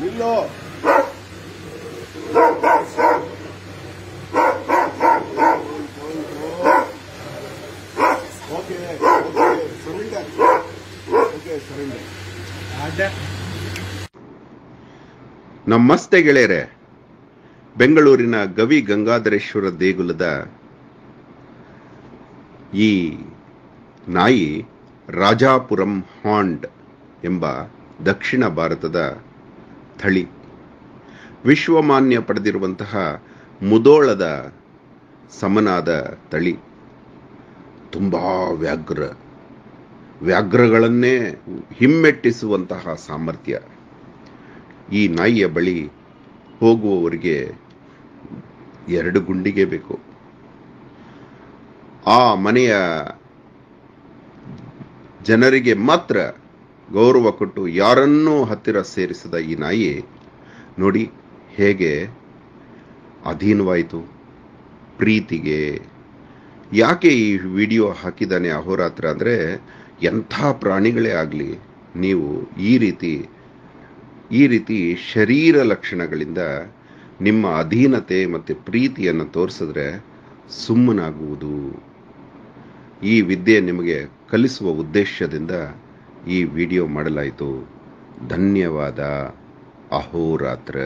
ನಿಲ್ಲೋ. Okay okay surrender okay surrender ನಮಸ್ತೆ ಗೆಳೆಯರೆ. ಬೆಂಗಳೂರಿನ ಗವಿ ಗಂಗಾಧರೇಶ್ವರ ದೇಗುಲದ ಈ ನಾಯಿ ರಾಜಾಪುರಂ ಹಾಂಡ್ ಎಂಬ ದಕ್ಷಿಣ ಭಾರತದ ಥಳಿ. ವಿಶ್ವಮಾನ್ಯ ಪಡೆದಿರುವಂತಹ ಮುದೋಳದ ಸಮನಾದ ತಳಿ ತುಂಬ ವ್ಯಾಘ್ರ. ವ್ಯಾಘ್ರಗಳನ್ನೇ ಹಿಮ್ಮೆಟ್ಟಿಸುವಂತಹ ಸಾಮರ್ಥ್ಯ. ಈ ನಾಯಿಯ ಬಳಿ ಹೋಗುವವರಿಗೆ ಎರಡು ಗುಂಡಿಗೆ ಬೇಕು. ಆ ಮನೆಯ ಜನರಿಗೆ ಮಾತ್ರ ಗೌರವ ಕೊಟ್ಟು ಯಾರನ್ನೂ ಹತ್ತಿರ ಸೇರಿಸದ ಈ ನಾಯಿ, ನೋಡಿ ಹೇಗೆ ಅಧೀನವಾಯಿತು. ಪ್ರೀತಿಗೆ. ಯಾಕೆ ಈ ವಿಡಿಯೋ ಹಾಕಿದ್ದಾನೆ ಅಹೋರಾತ್ರ ಅಂದರೆ, ಎಂಥ ಪ್ರಾಣಿಗಳೇ ಆಗಲಿ, ನೀವು ಈ ರೀತಿ ಈ ರೀತಿ ಶರೀರ ಲಕ್ಷಣಗಳಿಂದ ನಿಮ್ಮ ಅಧೀನತೆ ಮತ್ತು ಪ್ರೀತಿಯನ್ನು ತೋರಿಸಿದ್ರೆ ಸುಮ್ಮನಾಗುವುದು. ಈ ವಿದ್ಯೆ ನಿಮಗೆ ಕಲಿಸುವ ಉದ್ದೇಶದಿಂದ ಈ ವಿಡಿಯೋ ಮಾಡಲಾಯಿತು. ಧನ್ಯವಾದ. ಅಹೋರಾತ್ರ.